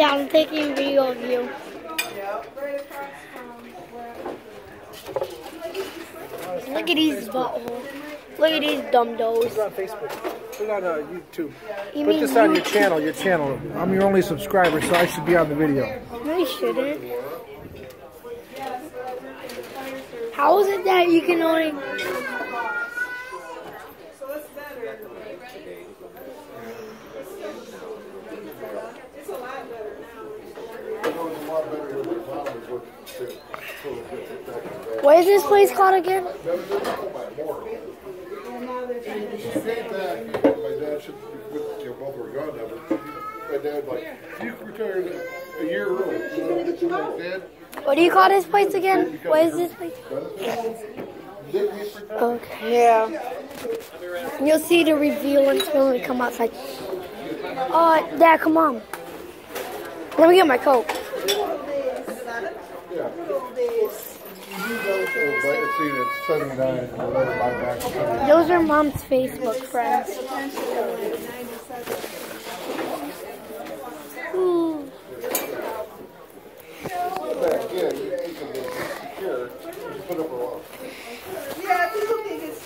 down. I'm taking a video of you. Look at these buttholes. Look at these dumb Put on Facebook. Put on uh, YouTube. You Put this on your channel, your channel. I'm your only subscriber, so I should be on the video. No, you shouldn't. How is it that you can only... What is this place called again? My dad should, you know, both were gone my dad, like, you retired a year early. You know, like, Dad, What do you call this place again? What is this place? Okay. Yeah. You'll see the revealance when we come outside. Uh, Dad, come on. Let me get my coat. Right, see, it's seventy-nine, whatever. Those are Mom's Facebook friends. Ooh. Back in, you can get secure, just put up a wall. Yeah, people think it's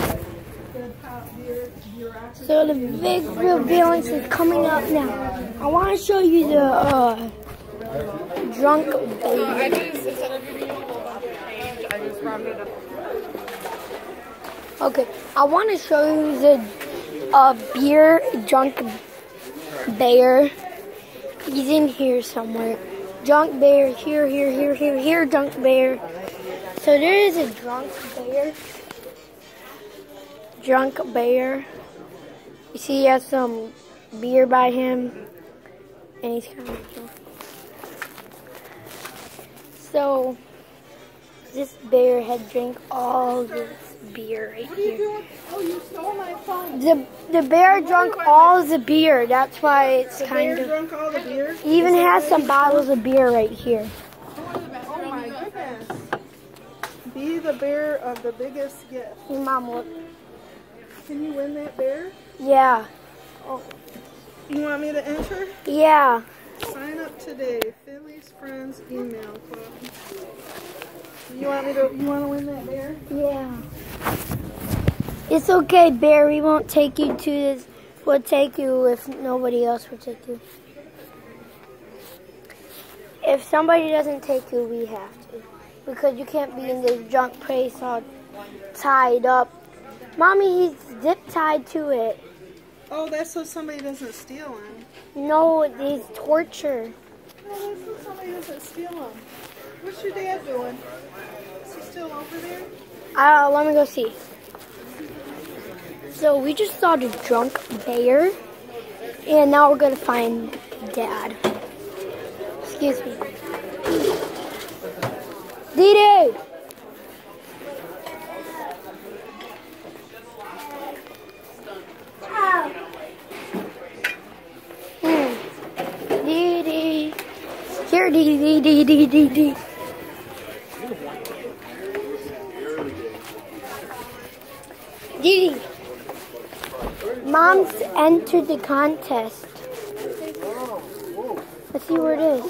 like So the big revealance is coming up now. I want to show you the uh, drunk baby. Okay, I want to show you the uh, beer drunk bear. He's in here somewhere. Drunk bear, here, here, here, here, here, drunk bear. So there is a drunk bear. Drunk bear. You see, he has some beer by him, and he's kind of drunk. So this bear had drank all this beer right What are you here. doing? Oh, you stole my phone. The the bear drunk all the beer. That's why it's The kind of. drunk all the beer? He even has some bottles of beer right here. Oh my goodness. Be the bear of the biggest gift. Hey, Mom, look. Can you win that bear? Yeah, oh. You want me to enter? yeah. Sign up today. Philly's Friends Email Club. You want me to? You want to win that bear? Yeah. It's okay, Bear. We won't take you to this. We'll take you if nobody else will take you. If somebody doesn't take you, we have to. Because you can't be in this junk place all tied up. Mommy, he's zip tied to it. Oh, that's so somebody doesn't steal him. No, it's torture. Oh, that's so somebody doesn't steal him. What's your dad doing? Is he still over there? Uh, let me go see. So we just saw the drunk bear, and now we're gonna find Dad. Excuse me. Dee Hmm. Dee Dee. Dee Dee Dee Dee. Dee Dee. Mom's entered the contest. Let's see where it is.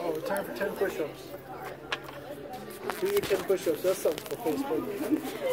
Oh, time for 10 push-ups. Do your 10 push-ups. That's something for Facebook.